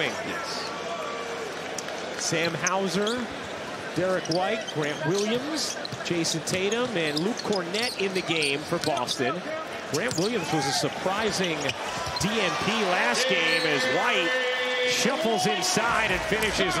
wing. Yes. Sam Hauser, Derrick White, Grant Williams, Jayson Tatum, and Luke Kornet in the game for Boston. Grant Williams was a surprising DNP last game as White shuffles inside and finishes.